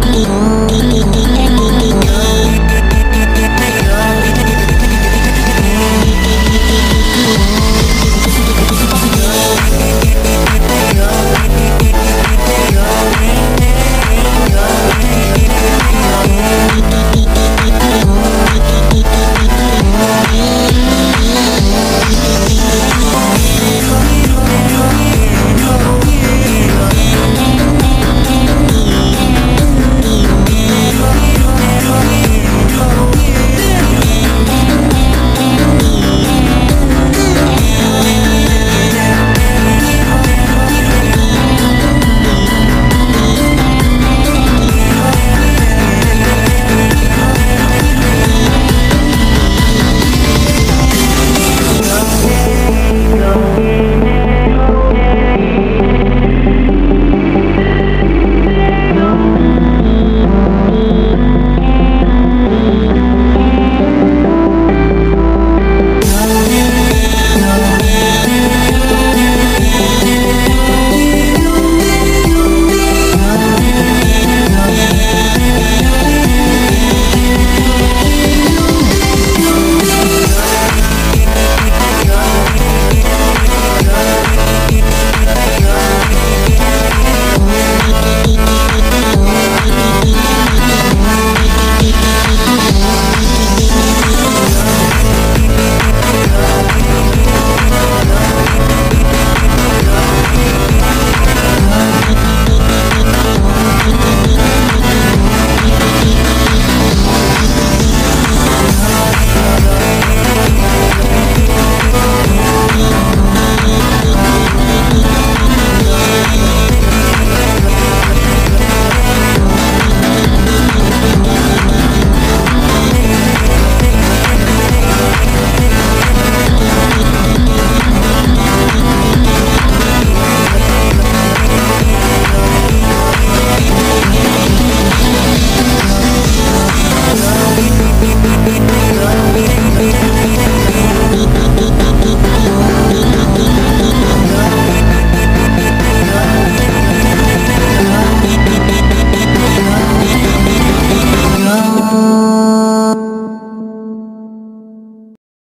Oh.